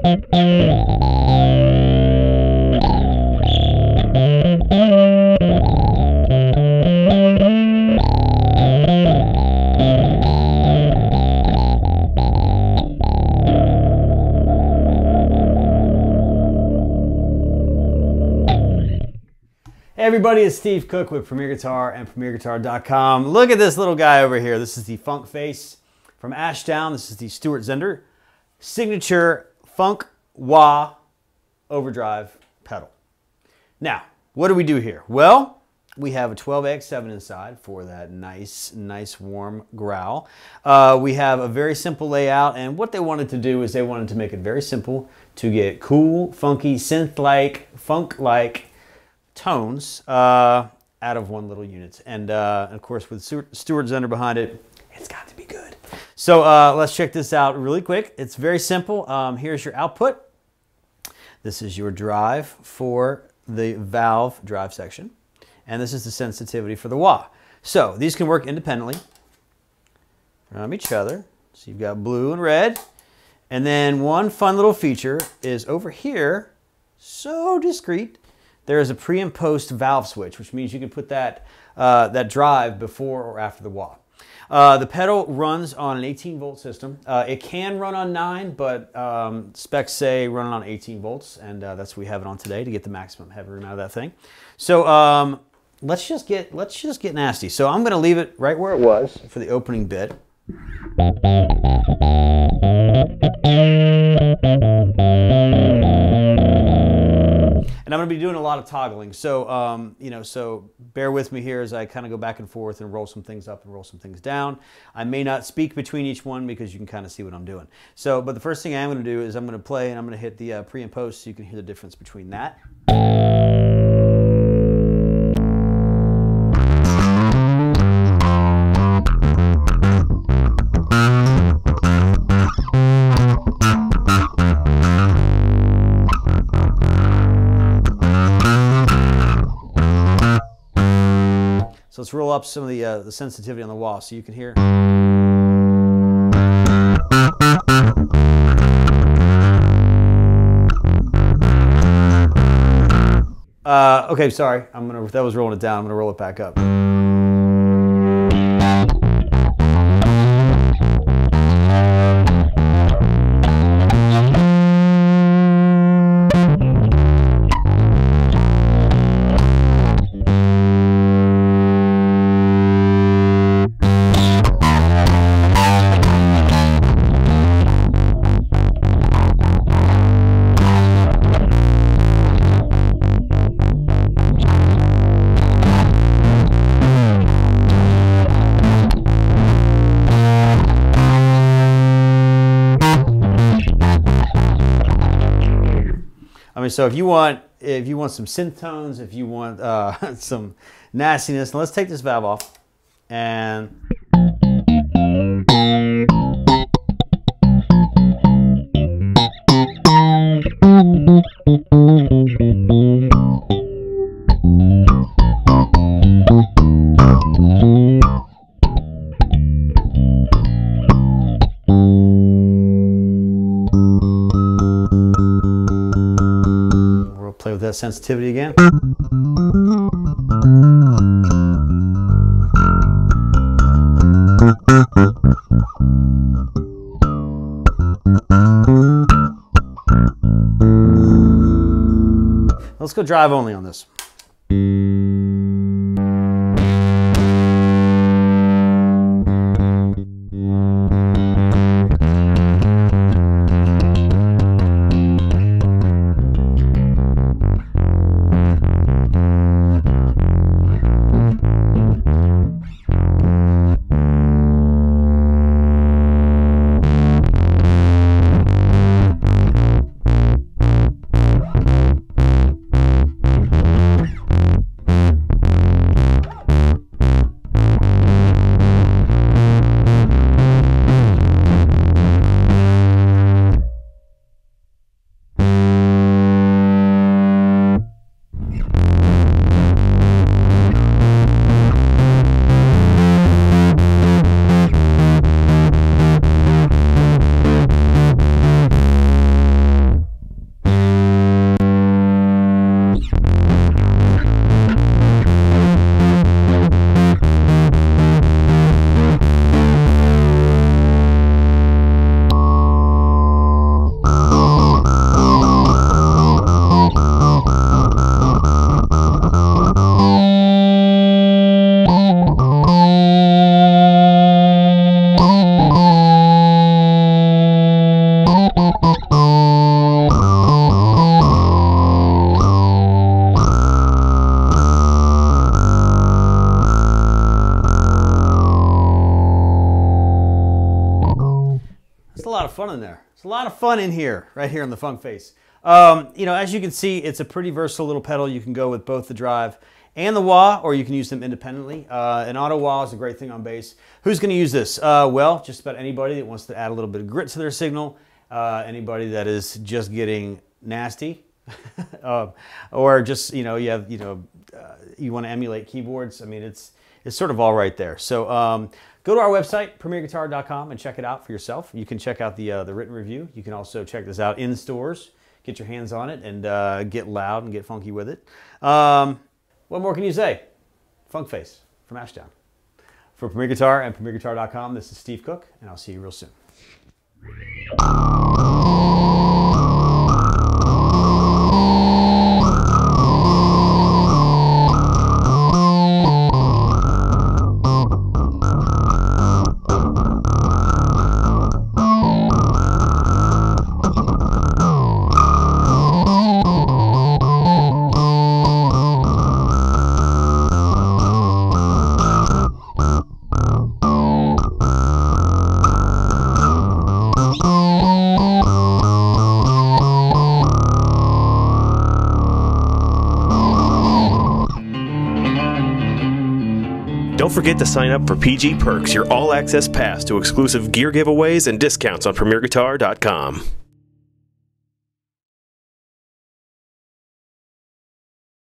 Thank you. Everybody, it's Steve Cook with Premier Guitar and PremierGuitar.com. Look at this little guy over here. This is the Funk Face from Ashdown. This is the Stuart Zender signature Funk Wah overdrive pedal. Now, what do we do here? Well, we have a 12AX7 inside for that nice, nice warm growl. Uh, we have a very simple layout, and what they wanted to do is they wanted to make it very simple to get cool, funky, synth-like, funk-like tones uh, out of one little unit. And uh, of course, with Stuart Zender behind it, it's got to be good. So uh, let's check this out really quick. It's very simple. Um, here's your output. This is your drive for the valve drive section. And this is the sensitivity for the wah. So these can work independently from each other. So you've got blue and red. And then one fun little feature is over here, so discreet, there is a pre and post valve switch, which means you can put that, uh, that drive before or after the wah. Uh, the pedal runs on an 18 volt system. Uh, it can run on 9, but um, specs say run on 18 volts, and uh, that's what we have it on today to get the maximum headroom out of that thing. So um, let's just get let's just get nasty. So I'm going to leave it right where it was for the opening bit. And I'm to be doing a lot of toggling. So, um, you know, so bear with me here as I kind of go back and forth and roll some things up and roll some things down. I may not speak between each one because you can kind of see what I'm doing. So, but the first thing I'm going to do is I'm going to play and I'm to hit the uh, pre and post so you can hear the difference between that. Let's roll up some of the, uh, the sensitivity on the wah so you can hear. Uh, okay, sorry. I'm gonna. That was rolling it down. I'm gonna roll it back up. Mean, so if you want if you want some synth tones, if you want uh, some nastiness, let's take this valve off and. Sensitivity again. Let's go drive only on this. Fun in there. It's a lot of fun in here, right here in the Funk Face. Um, you know, as you can see, it's a pretty versatile little pedal. You can go with both the drive and the wah, or you can use them independently. Uh, an auto wah is a great thing on bass. Who's going to use this? Uh, well, just about anybody that wants to add a little bit of grit to their signal, uh, anybody that is just getting nasty, uh, or just you know you have you know uh, you want to emulate keyboards. I mean, it's it's sort of all right there. So um, go to our website premierguitar.com and check it out for yourself. You can check out the uh, the written review. You can also check this out in stores. Get your hands on it and uh, get loud and get funky with it. Um, what more can you say? Funk Face from Ashdown. For Premier Guitar and PremierGuitar.com, this is Steve Cook, and I'll see you real soon. Don't forget to sign up for PG Perks, your all access pass to exclusive gear giveaways and discounts on PremierGuitar.com.